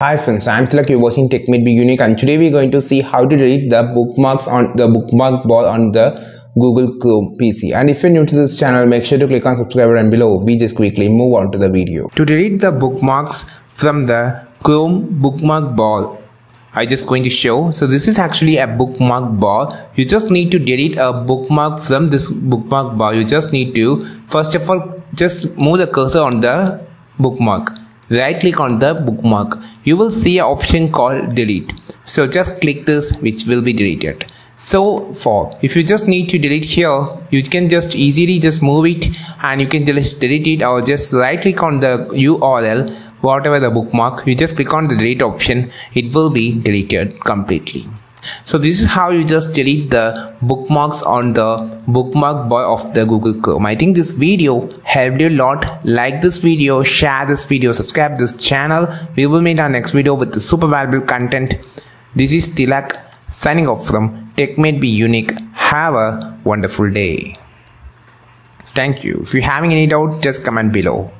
Hi friends, I'm Tilak, you're watching Tech Be Unique and today we're going to see how to delete the bookmarks on the bookmark bar on the Google Chrome PC. And if you're new to this channel, make sure to click on subscribe and below. We just quickly move on to the video. To delete the bookmarks from the Chrome bookmark bar, I just going to show. So this is actually a bookmark bar. You just need to delete a bookmark from this bookmark bar. You just need to, first of all, just move the cursor on the bookmark right click on the bookmark. You will see an option called delete. So just click this which will be deleted. So for if you just need to delete here you can just easily just move it and you can just delete it or just right click on the url whatever the bookmark you just click on the delete option. It will be deleted completely so this is how you just delete the bookmarks on the bookmark bar of the Google Chrome. I think this video helped you a lot. Like this video, share this video, subscribe this channel. We will meet our next video with the super valuable content. This is Tilak signing off from Tech Made Me Unique. Have a wonderful day. Thank you. If you're having any doubt, just comment below.